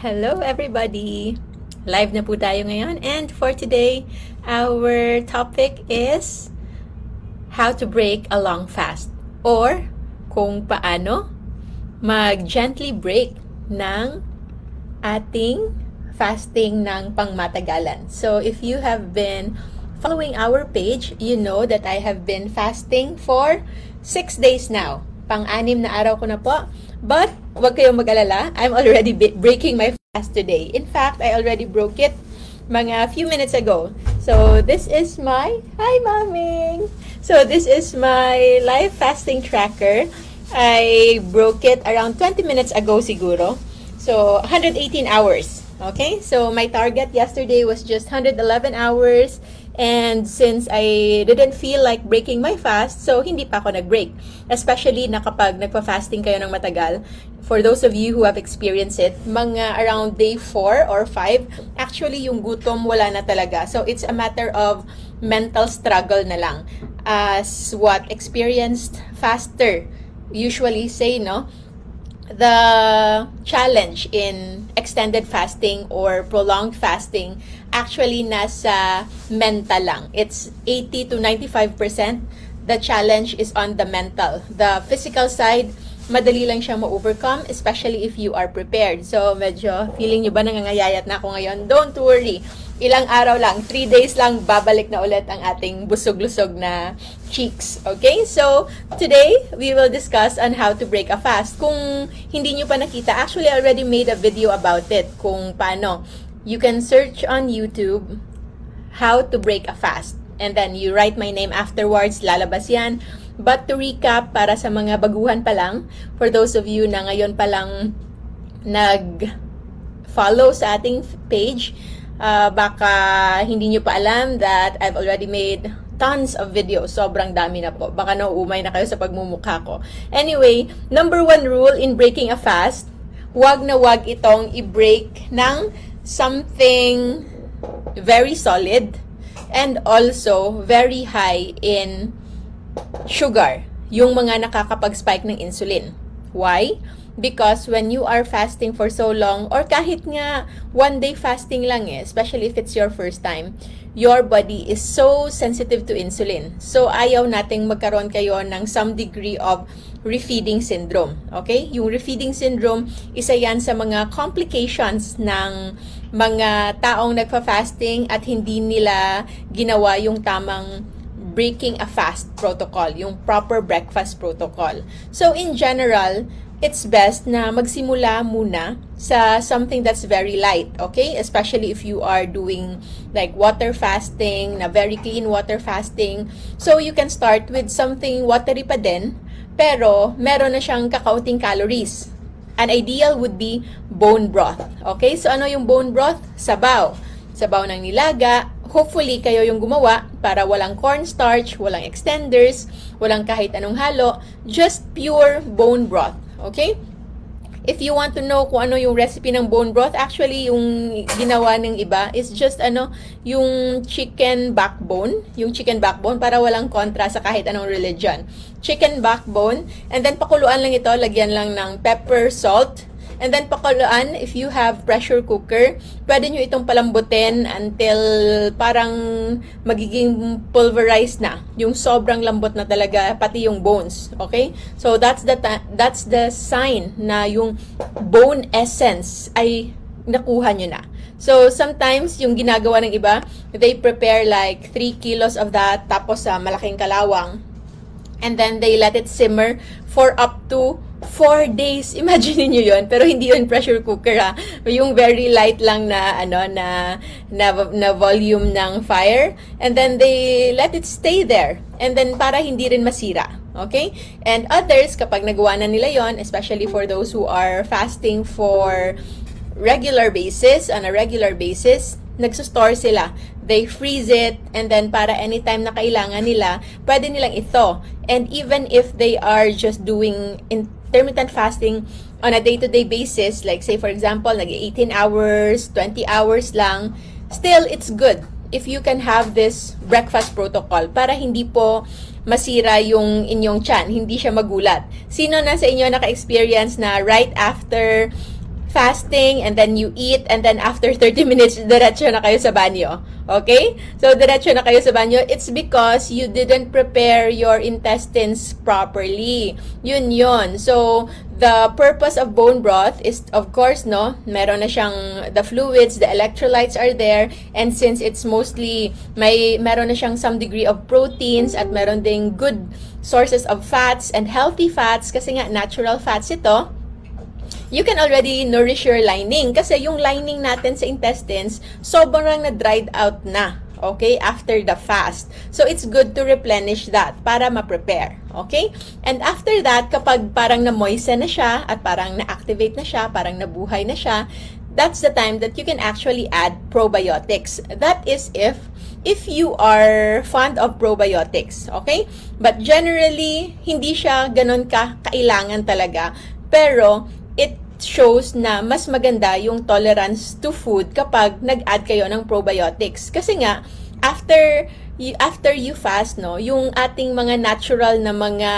Hello everybody! Live na po tayo ngayon and for today, our topic is how to break a long fast or kung paano mag-gently break ng ating fasting ng pangmatagalan. So if you have been following our page, you know that I have been fasting for 6 days now. Pang-anim na araw ko na po. But, wag kayong mag-alala. I'm already breaking my fast today. In fact, I already broke it mga few minutes ago. So, this is my... Hi, Maming! So, this is my live fasting tracker. I broke it around 20 minutes ago siguro. So, 118 hours. Okay? So, my target yesterday was just 111 hours. And since I didn't feel like breaking my fast, so hindi pa ako nag-break. Especially na kapag nagpa-fasting kayo ng matagal, for those of you who have experienced it, mga around day 4 or 5, actually yung gutom wala na talaga. So it's a matter of mental struggle na lang. As what experienced faster usually say, no? the challenge in extended fasting or prolonged fasting actually nasa mental lang. It's 80 to 95%. The challenge is on the mental. The physical side, madali lang siya ma-overcome, especially if you are prepared. So, medyo feeling nyo ba nangangayayat na ako ngayon? Don't worry ilang araw lang, 3 days lang, babalik na ulit ang ating busog-lusog na cheeks. Okay? So, today, we will discuss on how to break a fast. Kung hindi nyo pa nakita, actually, I already made a video about it, kung paano. You can search on YouTube, how to break a fast. And then, you write my name afterwards, lalabas yan. But to recap, para sa mga baguhan pa lang, for those of you na ngayon pa lang nag-follow sa ating page, Uh, baka hindi nyo pa alam that I've already made tons of videos. Sobrang dami na po. Baka nauumay na kayo sa pagmumukha ko. Anyway, number one rule in breaking a fast, wag na wag itong i-break ng something very solid and also very high in sugar. Yung mga nakakapag-spike ng insulin. Why? Because when you are fasting for so long, or kahit nga one day fasting lang eh, especially if it's your first time, your body is so sensitive to insulin. So, ayaw nating magkaroon kayo ng some degree of refeeding syndrome. Okay? Yung refeeding syndrome, isa yan sa mga complications ng mga taong nagpa-fasting at hindi nila ginawa yung tamang breaking a fast protocol, yung proper breakfast protocol. So, in general, it's best na magsimula muna sa something that's very light, okay? Especially if you are doing like water fasting, na very clean water fasting. So, you can start with something watery pa din, pero meron na siyang kakaunting calories. An ideal would be bone broth. Okay? So, ano yung bone broth? Sabaw. Sabaw ng nilaga. Hopefully, kayo yung gumawa para walang cornstarch, walang extenders, walang kahit anong halo. Just pure bone broth. Okay? If you want to know kung ano yung recipe ng bone broth, actually yung ginawa ng iba is just ano, yung chicken backbone, yung chicken backbone para walang kontra sa kahit anong religion. Chicken backbone, and then pakuluan lang ito, lagyan lang ng pepper, salt, And then pakuluan, if you have pressure cooker, pwede nyo itong palambutin until parang magiging pulverized na. Yung sobrang lambot na talaga, pati yung bones. Okay? So that's the, that's the sign na yung bone essence ay nakuha nyo na. So, sometimes, yung ginagawa ng iba, they prepare like 3 kilos of that, tapos sa uh, malaking kalawang. And then, they let it simmer for up to 4 days. Imagine niyo 'yon, pero hindi 'yon pressure cooker ha. Yung very light lang na ano na na, na volume ng fire and then they let it stay there. And then para hindi rin masira. Okay? And others kapag nagawa na nila 'yon, especially for those who are fasting for regular basis, on a regular basis, nagso-store sila. They freeze it and then para anytime na kailangan nila, pwede nilang ito. And even if they are just doing in intermittent fasting on a day-to-day basis, like say for example, nag 18 hours, 20 hours lang, still it's good if you can have this breakfast protocol para hindi po masira yung inyong chan, hindi siya magulat. Sino na sa inyo naka-experience na right after fasting and then you eat and then after 30 minutes diretso na kayo sa banyo. Okay? So diretso na kayo sa banyo. It's because you didn't prepare your intestines properly. Yun yun. So the purpose of bone broth is of course no, meron na siyang the fluids, the electrolytes are there and since it's mostly may meron na siyang some degree of proteins at meron ding good sources of fats and healthy fats kasi nga natural fats ito you can already nourish your lining kasi yung lining natin sa intestines sobrang na dried out na okay, after the fast. So, it's good to replenish that para ma-prepare, okay? And after that, kapag parang na-moisten na siya at parang na-activate na siya, parang nabuhay na siya, that's the time that you can actually add probiotics. That is if if you are fond of probiotics, okay? But generally, hindi siya ganun ka kailangan talaga. Pero, shows na mas maganda yung tolerance to food kapag nag-add kayo ng probiotics. Kasi nga, after after you fast, no, yung ating mga natural na mga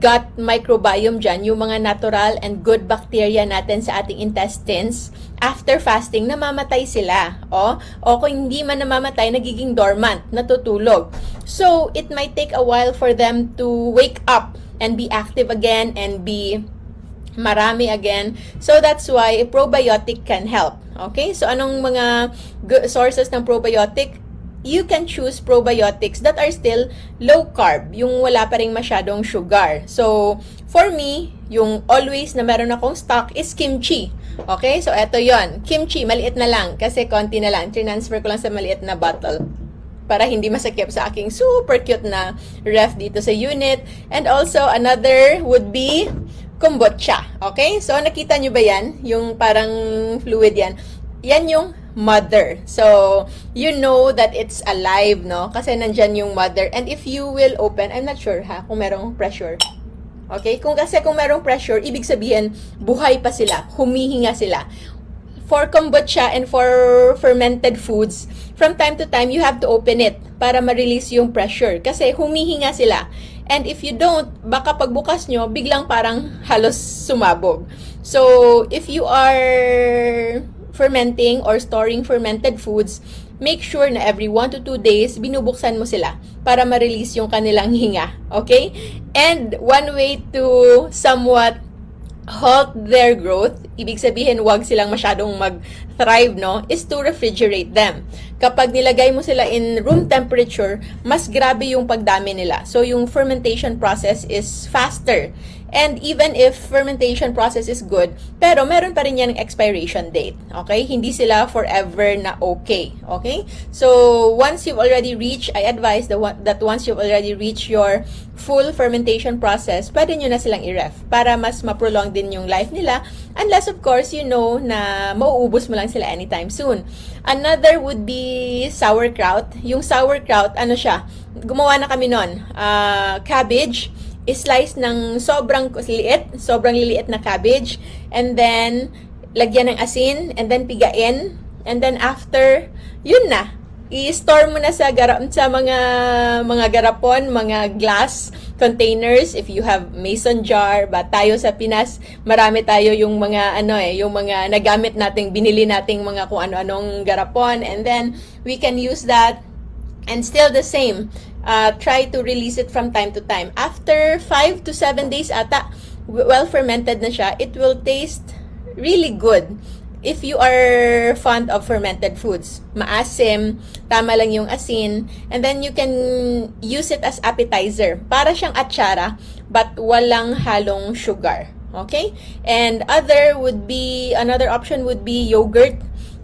gut microbiome dyan, yung mga natural and good bacteria natin sa ating intestines, after fasting, namamatay sila. O, o kung hindi man namamatay, nagiging dormant, natutulog. So, it might take a while for them to wake up and be active again and be marami again. So that's why probiotic can help. Okay? So anong mga sources ng probiotic? You can choose probiotics that are still low carb, yung wala pa ring masyadong sugar. So, for me, yung always na meron akong stock is kimchi. Okay? So, eto yon Kimchi, maliit na lang kasi konti na lang. Transfer ko lang sa maliit na bottle para hindi masakip sa aking super cute na ref dito sa unit. And also, another would be kombucha. Okay? So, nakita nyo ba yan? Yung parang fluid yan. Yan yung mother. So, you know that it's alive, no? Kasi nandyan yung mother. And if you will open, I'm not sure ha, kung merong pressure. Okay? Kung kasi kung merong pressure, ibig sabihin, buhay pa sila. Humihinga sila. For kombucha and for fermented foods, from time to time, you have to open it para ma-release yung pressure. Kasi humihinga sila. And if you don't, baka pagbukas nyo, biglang parang halos sumabog. So, if you are fermenting or storing fermented foods, make sure na every 1 to 2 days, binubuksan mo sila para ma-release yung kanilang hinga. Okay? And one way to somewhat halt their growth, ibig sabihin wag silang masyadong mag-thrive, no, is to refrigerate them. Kapag nilagay mo sila in room temperature, mas grabe yung pagdami nila. So, yung fermentation process is faster. And even if fermentation process is good, pero meron pa rin yan expiration date. Okay? Hindi sila forever na okay. Okay? So, once you've already reached, I advise that once you've already reached your full fermentation process, pwede nyo na silang i-ref para mas ma-prolong din yung life nila. Unless, of course, you know na mauubos mo lang sila anytime soon. Another would be sauerkraut. Yung sauerkraut, ano siya? Gumawa na kami nun. Uh, cabbage, slice ng sobrang liit, sobrang liliit na cabbage, and then lagyan ng asin, and then pigain, and then after, yun na, i-store mo na sa garap sa mga mga garapon, mga glass containers if you have mason jar, ba tayo sa Pinas, marami tayo yung mga ano eh, yung mga nagamit nating binili nating mga kung ano-anong garapon. And then we can use that and still the same. Uh, try to release it from time to time. After 5 to 7 days ata, well fermented na siya, it will taste really good if you are fond of fermented foods. Maasim, tama lang yung asin, and then you can use it as appetizer. Para siyang atsara, but walang halong sugar. Okay? And other would be, another option would be yogurt,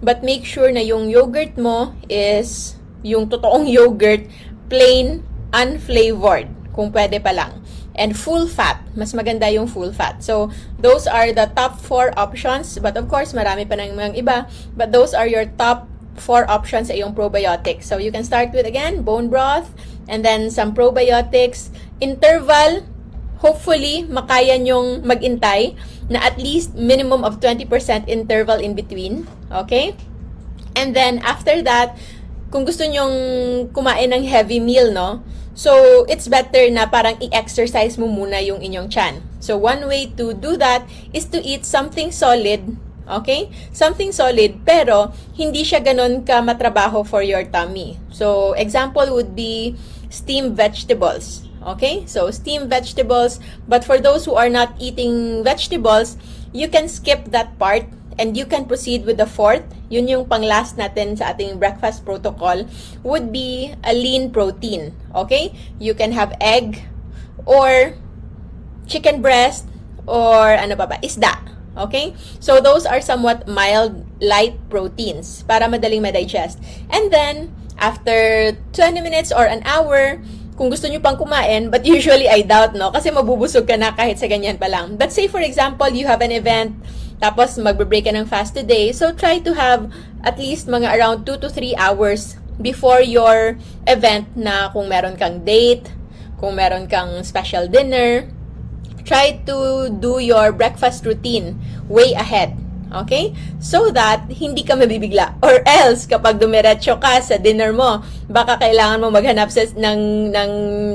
but make sure na yung yogurt mo is yung totoong yogurt plain, unflavored, kung pwede pa lang. And full fat, mas maganda yung full fat. So, those are the top four options. But of course, marami pa ng mga iba. But those are your top four options sa iyong probiotics. So, you can start with, again, bone broth, and then some probiotics. Interval, hopefully, makaya nyong magintay na at least minimum of 20% interval in between. Okay? And then, after that, kung gusto nyong kumain ng heavy meal, no? So, it's better na parang i-exercise mo muna yung inyong chan. So, one way to do that is to eat something solid Okay? Something solid, pero hindi siya ganun ka matrabaho for your tummy. So, example would be steamed vegetables. Okay? So, steamed vegetables. But for those who are not eating vegetables, you can skip that part and you can proceed with the fourth. Yun yung pang last natin sa ating breakfast protocol would be a lean protein. Okay? You can have egg or chicken breast or ano pa ba? Isda. Okay? So, those are somewhat mild, light proteins para madaling ma-digest. And then, after 20 minutes or an hour, kung gusto nyo pang kumain, but usually I doubt, no? Kasi mabubusog ka na kahit sa ganyan pa lang. But say, for example, you have an event, tapos magbe-break ka ng fast today, so try to have at least mga around 2 to 3 hours before your event na kung meron kang date, kung meron kang special dinner, try to do your breakfast routine way ahead. Okay? So that hindi ka mabibigla. Or else, kapag dumiretso ka sa dinner mo, baka kailangan mo maghanap sa, ng, ng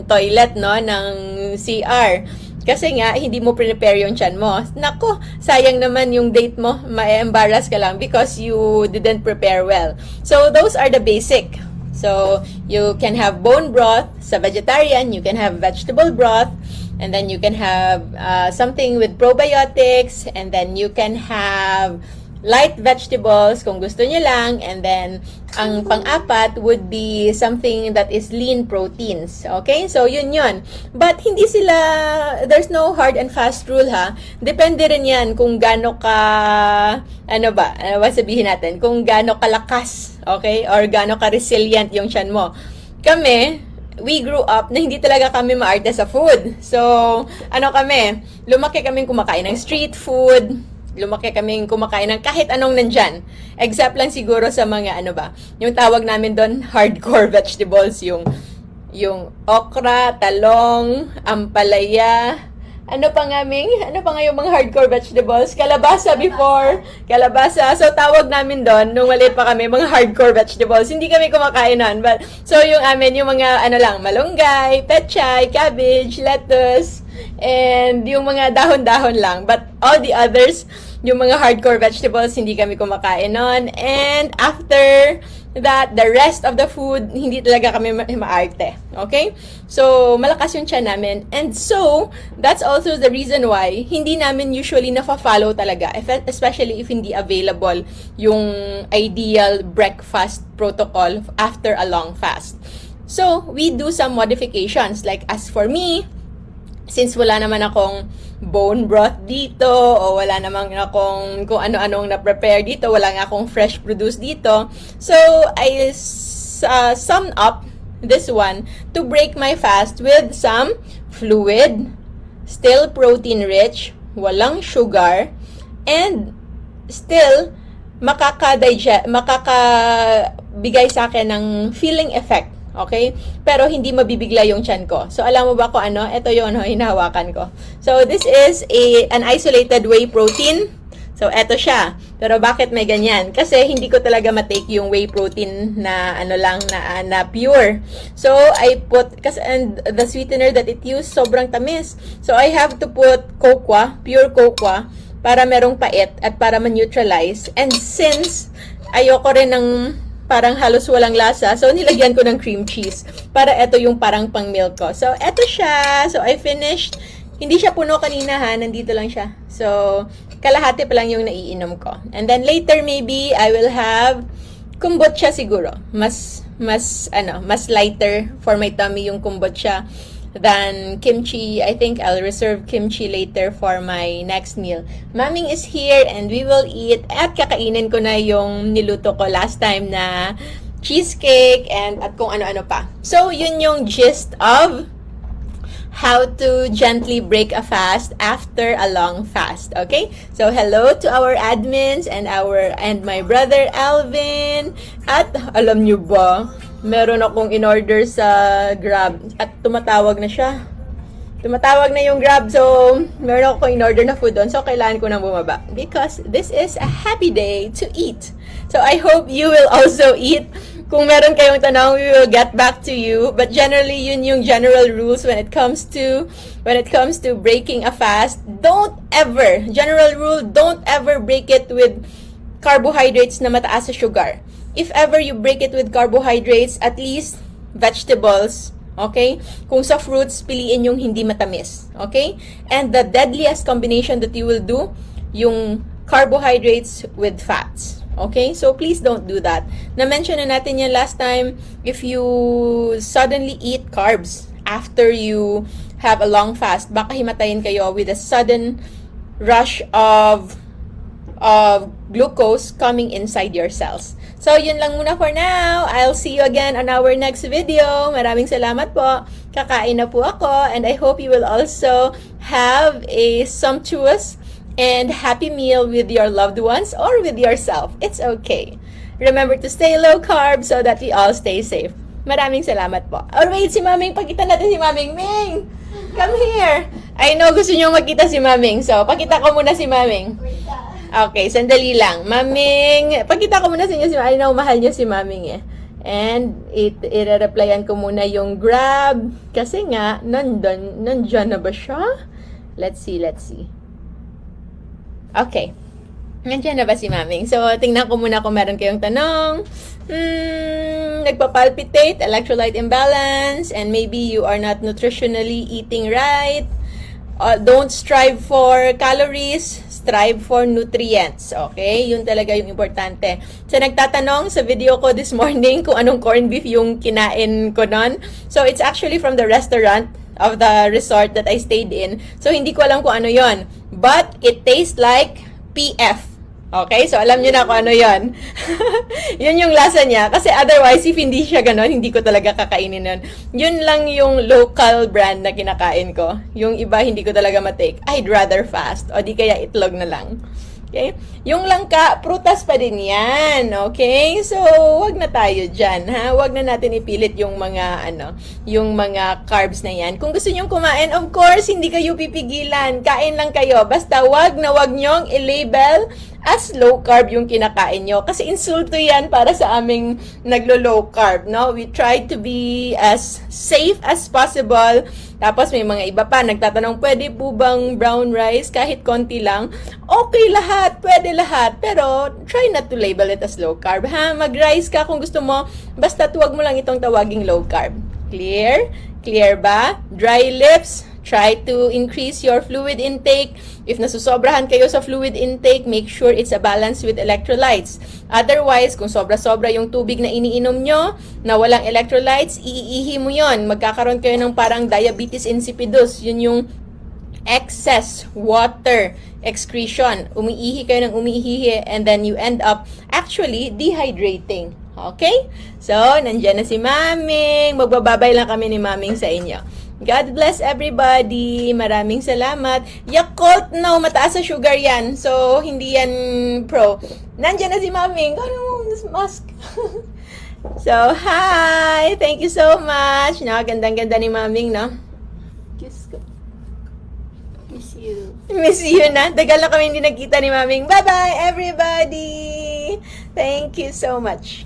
toilet, no? Ng CR. Kasi nga, hindi mo prepare yung chan mo. Nako, sayang naman yung date mo. Ma-embarrass ka lang because you didn't prepare well. So, those are the basic. So, you can have bone broth. Sa vegetarian, you can have vegetable broth. And then you can have uh, something with probiotics. And then you can have light vegetables kung gusto niyo lang. And then, ang pang-apat would be something that is lean proteins. Okay? So, yun yun. But, hindi sila, there's no hard and fast rule ha. Depende rin yan kung gaano ka, ano ba, ano ba sabihin natin, kung gaano kalakas, okay? Or gaano ka resilient yung tiyan mo. Kami, we grew up na hindi talaga kami maarte sa food. So, ano kami, lumaki kaming kumakain ng street food, lumaki kaming kumakain ng kahit anong nandyan. Except lang siguro sa mga ano ba, yung tawag namin doon, hardcore vegetables, yung yung okra, talong, ampalaya, ano pa nga, Ming? Ano pa nga yung mga hardcore vegetables? Kalabasa before. Kalabasa. So, tawag namin doon, nung maliit pa kami, mga hardcore vegetables. Hindi kami kumakain nun. But, so, yung amin, yung mga, ano lang, malunggay, pechay, cabbage, lettuce, and yung mga dahon-dahon lang. But, all the others, yung mga hardcore vegetables, hindi kami kumakain nun. And, after that the rest of the food, hindi talaga kami ma- maarte. Okay? So, malakas yung tiyan namin. And so, that's also the reason why hindi namin usually nafa-follow talaga, especially if hindi available yung ideal breakfast protocol after a long fast. So, we do some modifications. Like, as for me, since wala naman akong bone broth dito o wala namang akong kung ano-anong na-prepare dito, wala nga akong fresh produce dito. So, I uh, sum up this one to break my fast with some fluid, still protein rich, walang sugar, and still makaka-digest, makakabigay sa akin ng feeling effect Okay? Pero hindi mabibigla yung chan ko. So, alam mo ba kung ano? Ito yung ano, hinahawakan ko. So, this is a an isolated whey protein. So, eto siya. Pero bakit may ganyan? Kasi hindi ko talaga matake yung whey protein na ano lang, na, na pure. So, I put, kasi and the sweetener that it used, sobrang tamis. So, I have to put cocoa, pure cocoa, para merong pait at para ma-neutralize. And since ayoko rin ng parang halos walang lasa. So, nilagyan ko ng cream cheese para ito yung parang pang milk ko. So, ito siya. So, I finished. Hindi siya puno kanina ha. Nandito lang siya. So, kalahati pa lang yung naiinom ko. And then later maybe I will have kombucha siguro. Mas, mas, ano, mas lighter for my tummy yung kombucha than kimchi. I think I'll reserve kimchi later for my next meal. Maming is here and we will eat. At kakainin ko na yung niluto ko last time na cheesecake and at kung ano-ano pa. So, yun yung gist of how to gently break a fast after a long fast. Okay? So hello to our admins and our and my brother Alvin. At alam nyo ba, meron akong in-order sa Grab at tumatawag na siya. Tumatawag na yung Grab, so meron akong in-order na food doon, so kailangan ko nang bumaba. Because this is a happy day to eat. So I hope you will also eat kung meron kayong tanong, we will get back to you. But generally, yun yung general rules when it comes to when it comes to breaking a fast. Don't ever, general rule, don't ever break it with carbohydrates na mataas sa sugar. If ever you break it with carbohydrates, at least vegetables, okay? Kung sa fruits, piliin yung hindi matamis, okay? And the deadliest combination that you will do, yung carbohydrates with fats. Okay? So, please don't do that. Na-mention na natin yan last time, if you suddenly eat carbs after you have a long fast, baka himatayin kayo with a sudden rush of of glucose coming inside your cells. So, yun lang muna for now. I'll see you again on our next video. Maraming salamat po. Kakain na po ako and I hope you will also have a sumptuous and happy meal with your loved ones or with yourself. It's okay. Remember to stay low carb so that we all stay safe. Maraming salamat po. Or wait, si Maming. Pakita natin si Maming. Ming! Come here! I know gusto niyo makita si Maming. So, pakita ko muna si Maming. Okay, sandali lang. Maming, pakita ko muna sa inyo si I know mahal niyo si Maming eh. And it, i-replyan ko muna yung grab. Kasi nga, nandun, nandyan na ba siya? Let's see, let's see. Okay. Nandiyan na ba si Maming? So, tingnan ko muna kung meron kayong tanong. Hmm, nagpapalpitate, electrolyte imbalance, and maybe you are not nutritionally eating right. Uh, don't strive for calories, strive for nutrients. Okay? Yun talaga yung importante. So, nagtatanong sa video ko this morning kung anong corned beef yung kinain ko nun. So, it's actually from the restaurant of the resort that I stayed in. So, hindi ko alam kung ano yon But, it tastes like PF. Okay? So, alam nyo na kung ano yon Yun yung lasa niya. Kasi otherwise, if hindi siya ganon, hindi ko talaga kakainin nun. Yun lang yung local brand na kinakain ko. Yung iba, hindi ko talaga matake. I'd rather fast. O di kaya itlog na lang. Okay? Yung langka, prutas pa din yan. Okay? So, wag na tayo dyan, ha? Wag na natin ipilit yung mga, ano, yung mga carbs na yan. Kung gusto nyong kumain, of course, hindi kayo pipigilan. Kain lang kayo. Basta wag na wag nyong i-label as low carb yung kinakain nyo. Kasi insulto yan para sa aming naglo-low carb, no? We try to be as safe as possible. Tapos may mga iba pa nagtatanong, pwede po bang brown rice kahit konti lang? Okay lahat, pwede lahat. Pero try not to label it as low carb, ha? Mag-rice ka kung gusto mo. Basta tuwag mo lang itong tawaging low carb. Clear? Clear ba? Dry lips? Try to increase your fluid intake. If nasusobrahan kayo sa fluid intake, make sure it's a balance with electrolytes. Otherwise, kung sobra-sobra yung tubig na iniinom nyo, na walang electrolytes, iihi mo yon. Magkakaroon kayo ng parang diabetes insipidus. Yun yung excess water excretion. Umiihi kayo ng umiihi and then you end up actually dehydrating. Okay? So, nandyan na si Maming. Magbababay lang kami ni Maming sa inyo. God bless everybody. Maraming salamat. Yakult, no, mataas sa sugar yan. So, hindi yan pro. Nandiyan na si Maming. Ano mo, mask. so, hi! Thank you so much. No, gandang-ganda ni Maming, no? Kiss ko. Miss you. Miss you na. Tagal na kami hindi nagkita ni Maming. Bye-bye, everybody! Thank you so much.